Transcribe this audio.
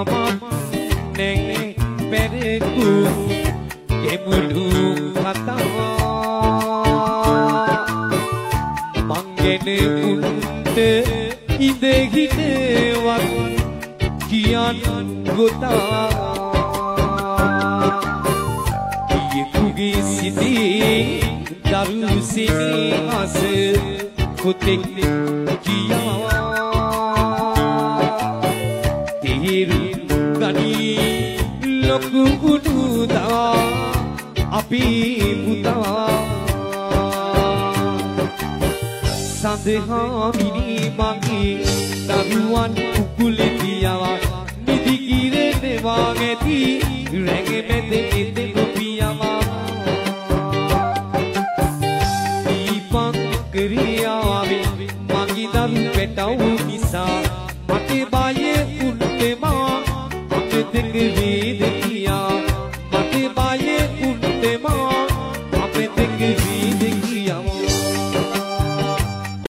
මම නැගේ පැරකු ගෙමුණු කතා මංගෙන උන්ට ඉඳහිටවත් කියන් ගොතා කියෙකුගේ සිතේ දරුසිනේ අස කොතෙක් කියා තේරු ගනී. ලොකු කුඩුදා අපි පුතා. සඳහාමිනි මගේ දරුවන් කුකුලේ තියවා නිදි කිරෙනවා ඇති රැගෙමෙද එතෙ නොපියවා. දීපංකරියාවේ මගේ දරු පැටවු නිසා මට බය උන්නෙමා මට දෙක